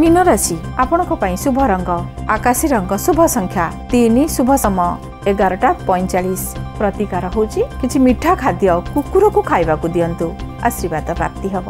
ମୀନ ରାଶି ଆପଣଙ୍କ ପାଇଁ ଶୁଭ ରଙ୍ଗ ଆକାଶୀ ରଙ୍ଗ ଶୁଭ ସଂଖ୍ୟା ତିନି ଶୁଭ ସମୟ ଏଗାରଟା ପଇଁଚାଳିଶ। ପ୍ରତିକାର ହେଉଛି କିଛି ମିଠା ଖାଦ୍ୟ କୁକୁରକୁ ଖାଇବାକୁ ଦିଅନ୍ତୁ ଆଶୀର୍ବାଦ ପ୍ରାପ୍ତି ହେବ।